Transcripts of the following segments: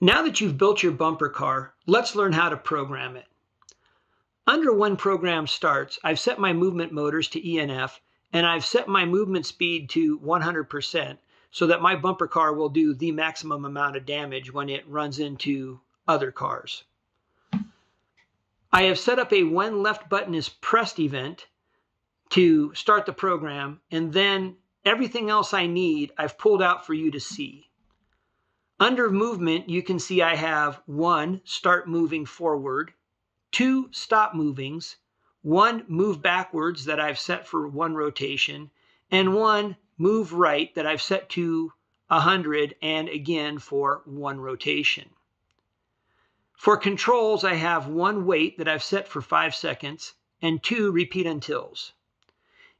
Now that you've built your bumper car, let's learn how to program it. Under when program starts, I've set my movement motors to ENF and I've set my movement speed to 100% so that my bumper car will do the maximum amount of damage when it runs into other cars. I have set up a when left button is pressed event to start the program and then everything else I need I've pulled out for you to see. Under movement, you can see I have one, start moving forward, two, stop movings, one, move backwards that I've set for one rotation, and one, move right that I've set to 100 and again for one rotation. For controls, I have one wait that I've set for five seconds and two repeat untils.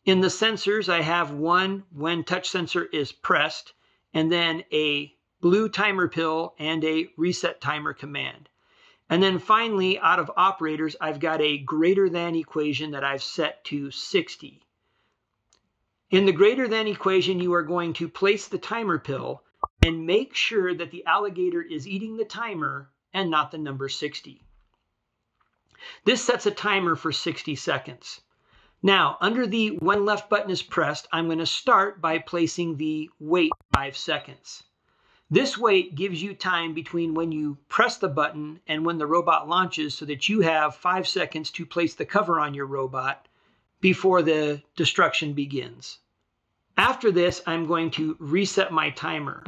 In the sensors, I have one when touch sensor is pressed and then a blue timer pill, and a reset timer command. And then finally, out of operators, I've got a greater than equation that I've set to 60. In the greater than equation, you are going to place the timer pill and make sure that the alligator is eating the timer and not the number 60. This sets a timer for 60 seconds. Now, under the when left button is pressed, I'm going to start by placing the wait 5 seconds. This wait gives you time between when you press the button and when the robot launches so that you have five seconds to place the cover on your robot before the destruction begins. After this, I'm going to reset my timer.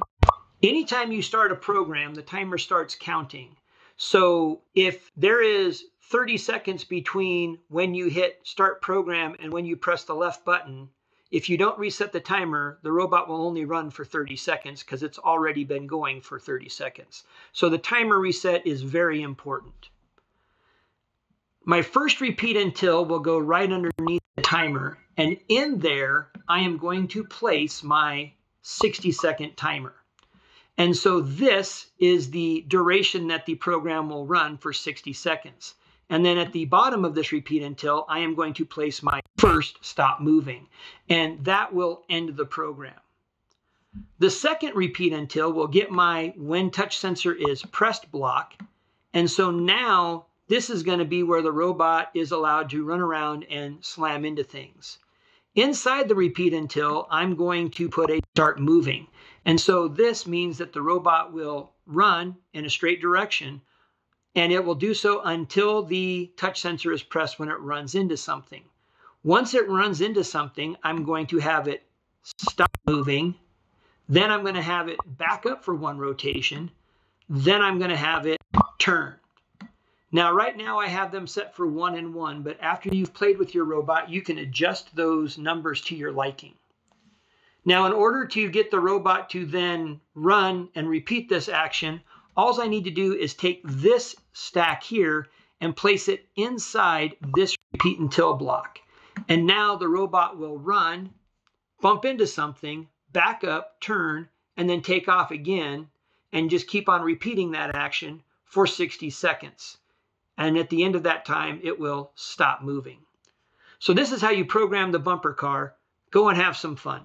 Anytime you start a program, the timer starts counting. So if there is 30 seconds between when you hit start program and when you press the left button, if you don't reset the timer, the robot will only run for 30 seconds because it's already been going for 30 seconds. So the timer reset is very important. My first repeat until will go right underneath the timer. And in there, I am going to place my 60 second timer. And so this is the duration that the program will run for 60 seconds. And then at the bottom of this repeat until, I am going to place my first stop moving. And that will end the program. The second repeat until will get my when touch sensor is pressed block. And so now this is going to be where the robot is allowed to run around and slam into things. Inside the repeat until, I'm going to put a start moving. And so this means that the robot will run in a straight direction and it will do so until the touch sensor is pressed when it runs into something. Once it runs into something, I'm going to have it stop moving. Then I'm going to have it back up for one rotation. Then I'm going to have it turn. Now, right now I have them set for one and one, but after you've played with your robot, you can adjust those numbers to your liking. Now, in order to get the robot to then run and repeat this action, all I need to do is take this stack here and place it inside this repeat until block. And now the robot will run, bump into something, back up, turn, and then take off again and just keep on repeating that action for 60 seconds. And at the end of that time, it will stop moving. So this is how you program the bumper car. Go and have some fun.